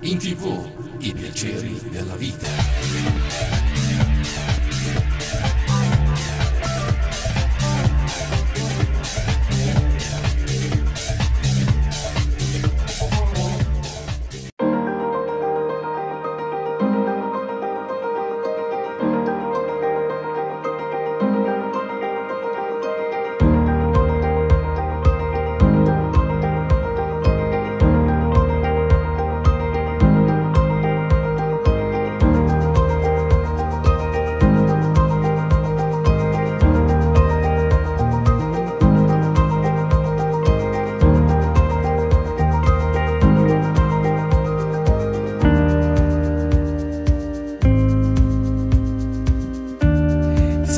In tv, i piaceri della vita.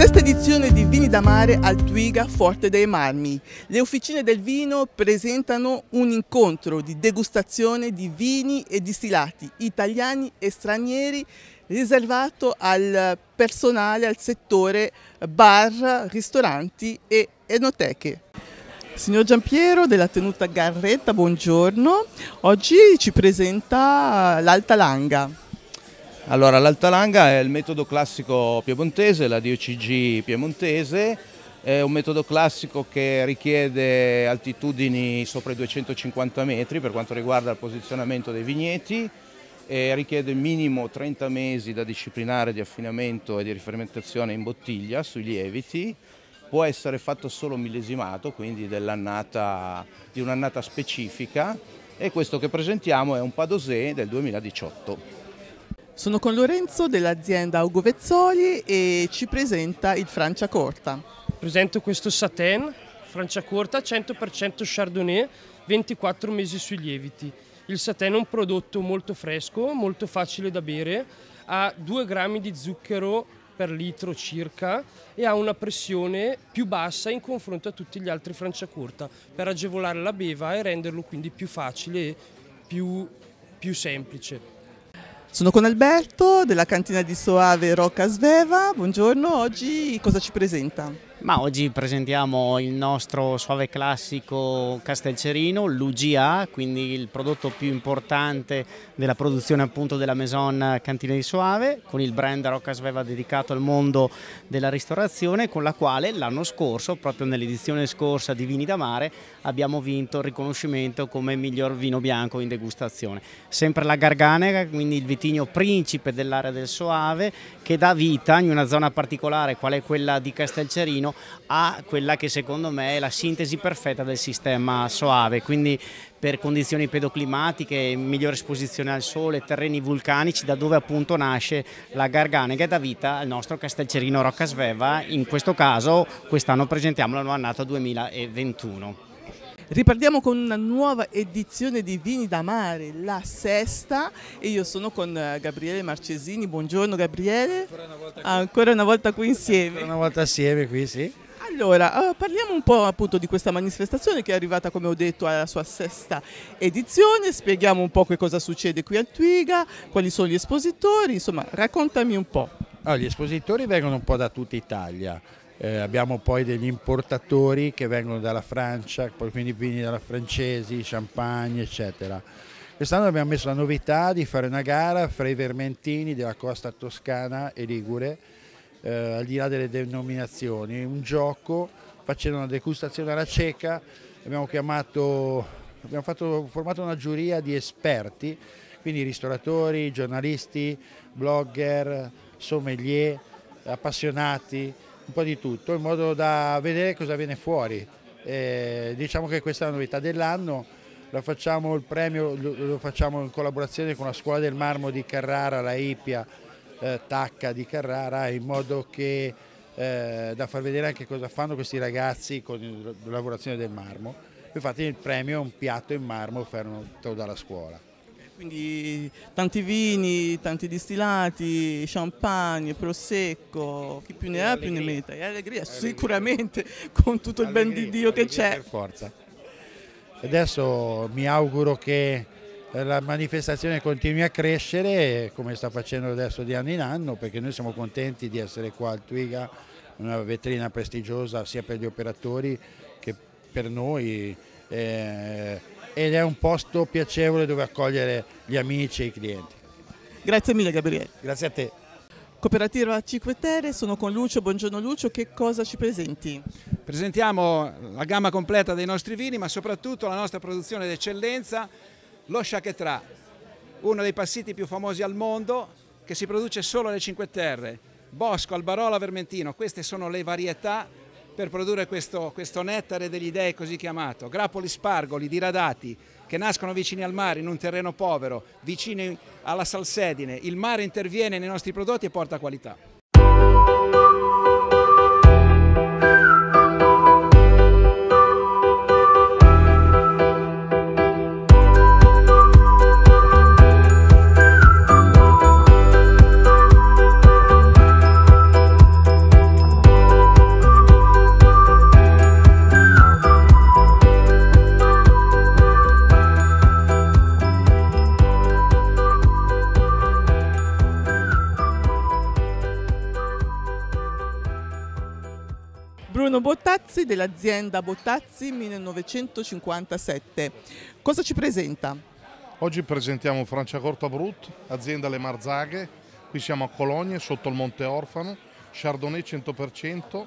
Sesta edizione di Vini da Mare al Twiga Forte dei Marmi. Le officine del vino presentano un incontro di degustazione di vini e distillati italiani e stranieri riservato al personale, al settore bar, ristoranti e enoteche. Signor Giampiero della tenuta Garretta, buongiorno. Oggi ci presenta l'Alta Langa. Allora, l'altalanga è il metodo classico piemontese, la DOCG piemontese, è un metodo classico che richiede altitudini sopra i 250 metri per quanto riguarda il posizionamento dei vigneti e richiede minimo 30 mesi da disciplinare di affinamento e di rifermentazione in bottiglia sui lieviti, può essere fatto solo millesimato, quindi di un'annata specifica. E questo che presentiamo è un Padosé del 2018. Sono con Lorenzo dell'azienda Ugo Vezzoli e ci presenta il Franciacorta. Presento questo Satin, Franciacorta, 100% Chardonnay, 24 mesi sui lieviti. Il Satin è un prodotto molto fresco, molto facile da bere, ha 2 grammi di zucchero per litro circa e ha una pressione più bassa in confronto a tutti gli altri Franciacorta per agevolare la beva e renderlo quindi più facile e più, più semplice. Sono con Alberto della cantina di Soave Rocca Sveva. Buongiorno, oggi cosa ci presenta? Ma oggi presentiamo il nostro suave classico Castelcerino, l'UGA, quindi il prodotto più importante della produzione appunto della Maison Cantina di Soave, con il brand Rocca Sveva dedicato al mondo della ristorazione, con la quale l'anno scorso, proprio nell'edizione scorsa di Vini da Mare, abbiamo vinto il riconoscimento come miglior vino bianco in degustazione. Sempre la Garganega, quindi il vitigno principe dell'area del Soave, che dà vita in una zona particolare, qual è quella di Castelcerino, a quella che secondo me è la sintesi perfetta del sistema Soave, quindi per condizioni pedoclimatiche, migliore esposizione al sole, terreni vulcanici, da dove appunto nasce la Garganega e dà vita al nostro Castelcerino Rocca Sveva, in questo caso quest'anno presentiamo la nuova annata 2021. Ripartiamo con una nuova edizione di Vini da Mare, la sesta, e io sono con eh, Gabriele Marcesini. Buongiorno Gabriele. Ancora una volta qui, Ancora una volta qui insieme. Ancora una volta assieme qui, sì. Allora, uh, parliamo un po' appunto di questa manifestazione che è arrivata, come ho detto, alla sua sesta edizione, spieghiamo un po' che cosa succede qui al Twiga, quali sono gli espositori, insomma, raccontami un po'. Allora, gli espositori vengono un po' da tutta Italia, eh, abbiamo poi degli importatori che vengono dalla Francia, quindi vini dalla francesi, champagne, eccetera. Quest'anno abbiamo messo la novità di fare una gara fra i vermentini della costa toscana e ligure, eh, al di là delle denominazioni, un gioco facendo una degustazione alla cieca, abbiamo, chiamato, abbiamo fatto, formato una giuria di esperti, quindi ristoratori, giornalisti, blogger, sommelier, appassionati, un po' di tutto in modo da vedere cosa viene fuori. Eh, diciamo che questa è la novità dell'anno, facciamo il premio lo facciamo in collaborazione con la scuola del marmo di Carrara, la IPIA eh, Tacca di Carrara, in modo che eh, da far vedere anche cosa fanno questi ragazzi con la lavorazione del marmo. Infatti il premio è un piatto in marmo offerto dalla scuola. Quindi tanti vini, tanti distillati, champagne, prosecco, chi più ne ha più ne metta. E allegria, sicuramente con tutto il ben di Dio che c'è. Per forza. Adesso mi auguro che la manifestazione continui a crescere come sta facendo adesso di anno in anno perché noi siamo contenti di essere qua al Twiga, una vetrina prestigiosa sia per gli operatori che per noi eh, ed è un posto piacevole dove accogliere gli amici e i clienti. Grazie mille Gabriele. Grazie a te. Cooperativa 5 Terre, sono con Lucio, buongiorno Lucio, che cosa ci presenti? Presentiamo la gamma completa dei nostri vini, ma soprattutto la nostra produzione d'eccellenza, lo Chaquetra, uno dei passiti più famosi al mondo che si produce solo alle Cinque Terre. Bosco, Albarola, Vermentino, queste sono le varietà per produrre questo, questo nettare degli dei così chiamato. Grappoli spargoli diradati che nascono vicini al mare in un terreno povero, vicini alla salsedine. Il mare interviene nei nostri prodotti e porta qualità. Bruno Bottazzi dell'azienda Bottazzi 1957. Cosa ci presenta? Oggi presentiamo Franciacorta Brut, azienda Le Marzaghe, qui siamo a Cologne sotto il Monte Orfano, Chardonnay 100%,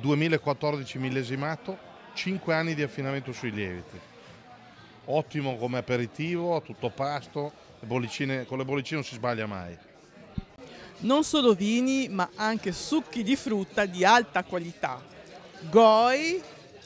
2014 millesimato, 5 anni di affinamento sui lieviti. Ottimo come aperitivo, a tutto pasto, le bollicine- con le bollicine non si sbaglia mai. Non solo vini, ma anche succhi di frutta di alta qualità. Goi,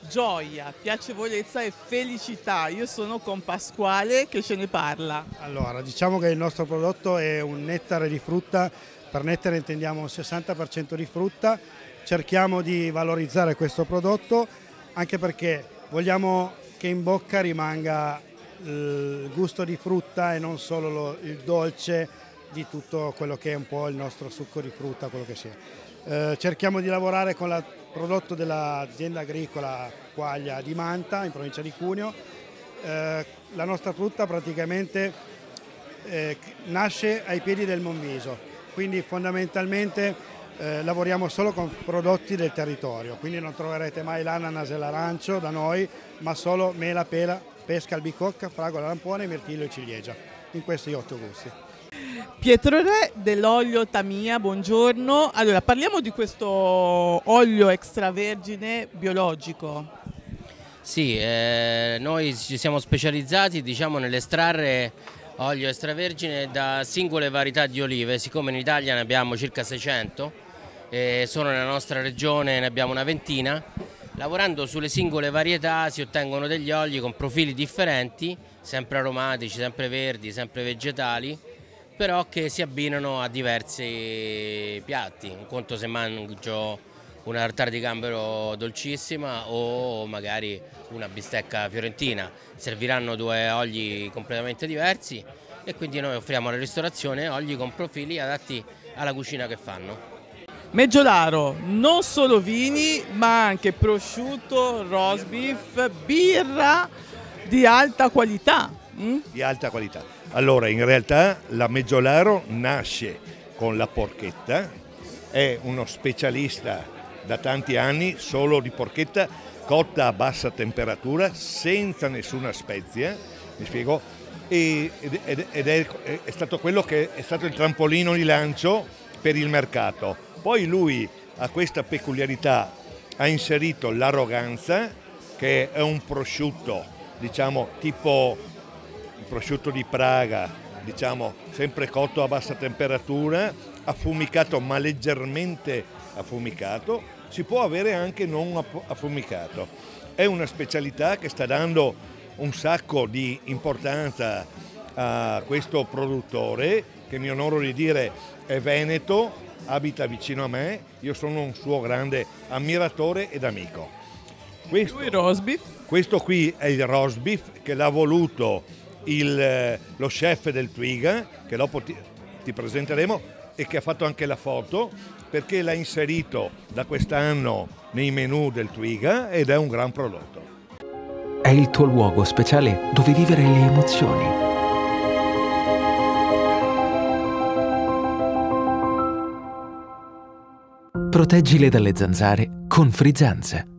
gioia, piacevolezza e felicità. Io sono con Pasquale che ce ne parla. Allora, diciamo che il nostro prodotto è un nettare di frutta, per nettare intendiamo un 60% di frutta, cerchiamo di valorizzare questo prodotto anche perché vogliamo che in bocca rimanga il gusto di frutta e non solo lo- il dolce di tutto quello che è un po' il nostro succo di frutta, quello che sia. Eh, cerchiamo di lavorare con il prodotto dell'azienda agricola Quaglia di Manta, in provincia di Cuneo. Eh, la nostra frutta praticamente eh, nasce ai piedi del Monviso, quindi fondamentalmente eh, lavoriamo solo con prodotti del territorio, quindi non troverete mai l'ananas e l'arancio da noi, ma solo mela, pela, pesca, albicocca, fragola, lampone, mirtillo e ciliegia, in questi otto gusti. Pietro Re dell'olio Tamia, buongiorno. Allora, parliamo di questo olio extravergine biologico. Sì, eh, noi ci siamo specializzati diciamo, nell'estrarre olio extravergine da singole varietà di olive, siccome in Italia ne abbiamo circa 600, e solo nella nostra regione ne abbiamo una ventina, lavorando sulle singole varietà si ottengono degli oli con profili differenti, sempre aromatici, sempre verdi, sempre vegetali, però che si abbinano a diversi piatti. Un conto se mangio una tartare di gambero dolcissima o magari una bistecca fiorentina. Serviranno due oli completamente diversi e quindi noi offriamo alla ristorazione oli con profili adatti alla cucina che fanno. Meggiolaro, non solo vini, ma anche prosciutto, roast beef, birra di alta qualità. mm? di alta qualità. Allora, in realtà la Meggiolaro nasce con la porchetta, è uno specialista da tanti anni solo di porchetta cotta a bassa temperatura, senza nessuna spezia, mi spiego, ed, ed- ed è, è stato quello che è stato il trampolino di lancio per il mercato. Poi lui a questa peculiarità ha inserito l'arroganza, che è un prosciutto, diciamo, tipo il prosciutto di Praga, diciamo sempre cotto a bassa temperatura, affumicato ma leggermente affumicato, si può avere anche non aff- affumicato. È una specialità che sta dando un sacco di importanza a questo produttore che mi onoro di dire è veneto, abita vicino a me, io sono un suo grande ammiratore ed amico. Questo, questo qui è il roast beef che l'ha voluto il, eh, lo chef del Twiga, che dopo ti, ti presenteremo, e che ha fatto anche la foto, perché l'ha inserito da quest'anno nei menu del Twiga ed è un gran prodotto. È il tuo luogo speciale dove vivere le emozioni. Proteggile dalle zanzare con frizzanze.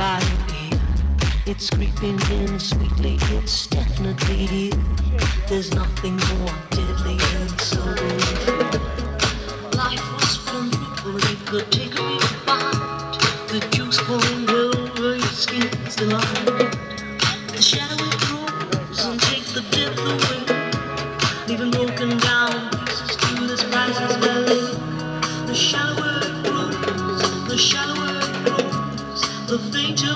It's creeping in sweetly, it's definitely here. There's nothing more deadly than so. Life was people it could take your bite. The juice pouring over your skin's delight. The shadow it grows and takes the depth away. Leaving broken down pieces to this priceless the danger